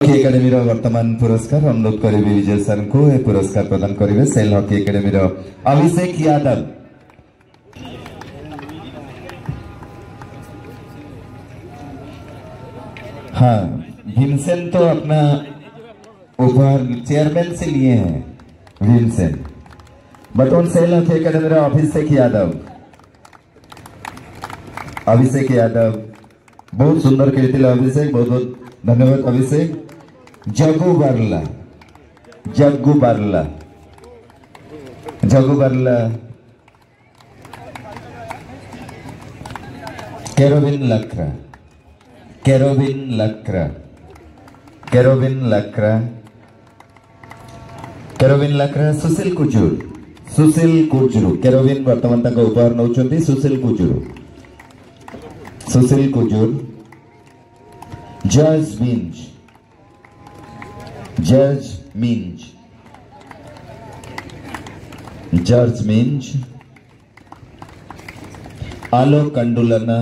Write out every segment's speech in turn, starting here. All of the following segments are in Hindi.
হকি একাডেমির বর্তমান পুরস্কার অনুরোধ করবি বিজয় স্যারଙ୍କୁ এই পুরস্কার প্রদান করবে সেল হকি একাডেমির अभिषेक यादव। हाँ भीमसेन तो अपना उपहार चेयरमैन से लिए हैं भीमसेन बट उन cell hockey academy Abhishek Yadav. Abhishek Yadav, बहुत सुंदर खेल अभिषेक बहुत बहुत धन्यवाद अभिषेक। जगू बरला जग्गू बरला, जगू बरला। केरोबिन लखरा केरोबिन लखरा केरोबिन लखरा केरोबिन लखरा सुशील कुजुर, सुशील कुजुरु। केरोबिन बर्तमान तक उपहार नौकरी Sushil Kujur. Sushil Kujur. George Binj Judge Minge. Judge Minge. Alok Kandulna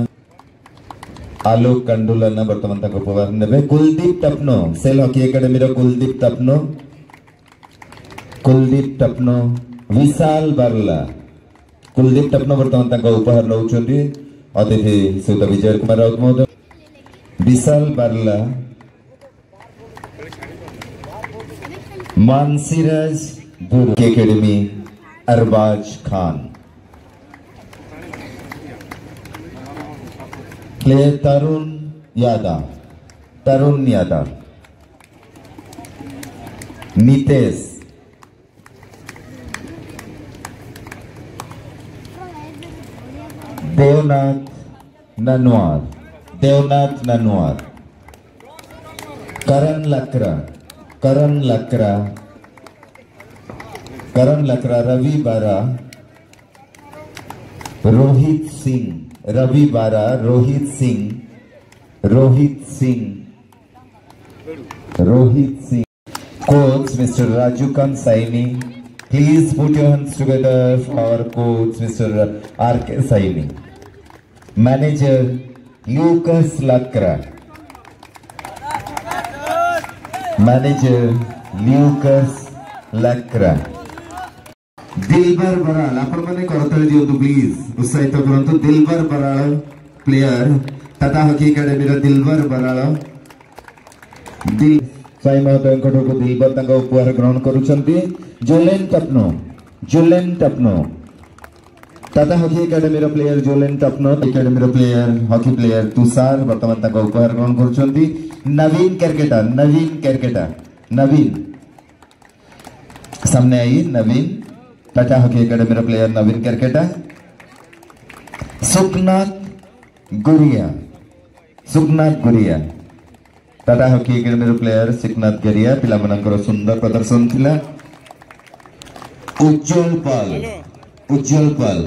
Alok Kandulna बर्तमान तक उपवादे कुलदीप टपनो सेल हॉकी एकेडमी कुलदीप टपनो कुलदीप टपनो विशाल बारला कुलदीप टपनो बर्तमान तक उपहार नौकर अतिथि श्रीयुत विजय कुमार राउत महोदय विशाल बारला मानसीराज बुर academy Arbaz Khan player Tarun Yadav Tarun Yadav Nitesh Devnath Nanwar Devnath Nanwar Karan Lakra Karan Lakra. Karan Lakra, Ravi Bara. Rohit Singh, Ravi Bara, Rohit Singh Rohit Singh Rohit Singh. Coach mister Raju come Saini please put your hands together for coach mr r k saini. Manager, Lucas Lacra. manager Lucas Lacra. Dilbar Baral, ಅಪರ್ಮನೆ ಕೊರತಳದಿ ಒಂದು ಪ್ಲೀಸ್ ಉತ್ಸಾಹಿತ ಬರುವಂತ ದಿಲ್ಬರ್ ಬರಾಳ ಪ್ಲೇಯರ್ ತಥಾ ಹಾಕಿ ಅಕಾಡೆಮಿರ ದಿಲ್ಬರ್ ಬರಾಳ ದಿಲ್ ಸಾಯಿ ಮಹತಾಂಕಟು ದಿಲ್ಬರ್ ತಂಗ ಉಪಹಾರ ಗ್ರಹಣ ಕರುಚಂತಿ Julen Topno Julen Topno Tata hockey academy player Jolen Topno academy player hockey player Tushar वर्तमान ताको उपहार ग्रहण करुछंती नवीन क्रिकेटर नवीन क्रिकेटर नवीन सामने आई Naveen Tata hockey academy player Naveen cricketer Sukhnath Guria Sukhnath Guria Tata hockey academy player Sukhnath Guria पिला मनकर सुंदर प्रदर्शन थिला उज्जवल पाल उज्जवल पाल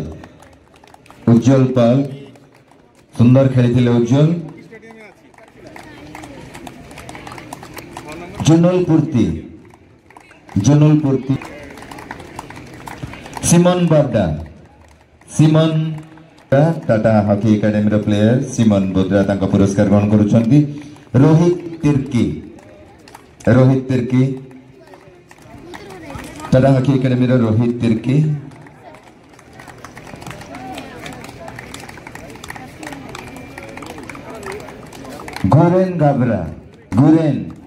उज्जवल पाल, सुंदर खेली उज्जवल Junal Purti Junal Purti Siman Badda Siman Tata hockey academy player Siman तांका पुरस्कार ग्रहण करुछंती Rohit Tirkey Rohit Tirkey, Tata hockey academy Rohit Tirkey Guren Gabra. Guren.